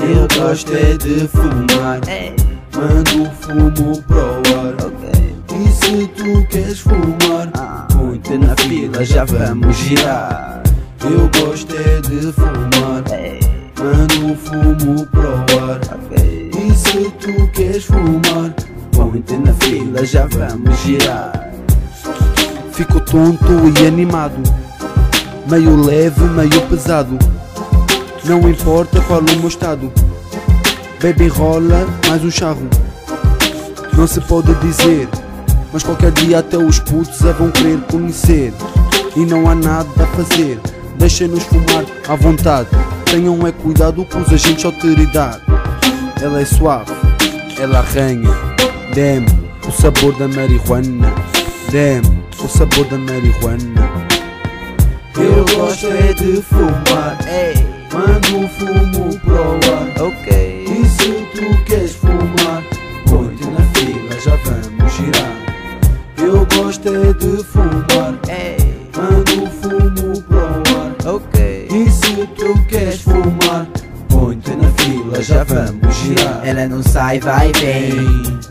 Eu gosto é de fumar, mando fumo pro ar. E se tu queres fumar, põe-te na fila, já vamos girar. Eu gosto é de fumar, mando fumo pro ar. E se tu queres fumar, põe-te na fila, já vamos girar. Fico tonto e animado, meio leve, meio pesado. Não importa qual o meu estado, baby rola mais um charro. Não se pode dizer, mas qualquer dia até os putos a vão querer conhecer. E não há nada a fazer, deixem-nos fumar à vontade. Tenham é cuidado com os agentes de autoridade. Ela é suave, ela arranha. Damn, o sabor da marihuana. Damn, o sabor da marihuana. Eu gosto é de fumar, mando fumo pro ar. Ok. E se tu queres fumar, põe-te na fila, já vamos girar. Eu gosto é de fumar, mando fumo pro ar. Ok. E se tu vamos girar. Ela não sai, vai vem.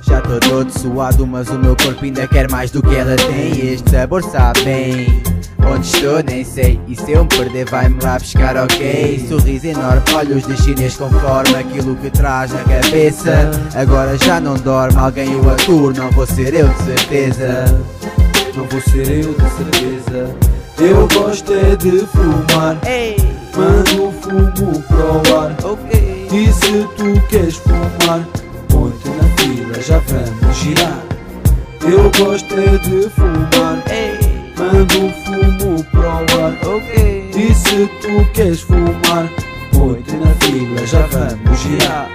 Já tô todo suado, mas o meu corpo ainda quer mais do que ela tem. Este sabor sabe bem. Onde estou, nem sei. E se eu me perder, vai-me lá buscar, ok? Sorriso enorme, olhos de chinês conforme aquilo que traz na cabeça. Agora já não dorme, alguém o atur, não vou ser eu de certeza. Não vou ser eu de certeza. Eu gosto é de fumar, Ei, mando fumo pro ar. ok. E se tu queres fumar, põe-te na fila, já vamos girar. Eu gosto é de fumar, mando fumo pro ar. E se tu queres fumar, põe-te na fila, já vamos girar.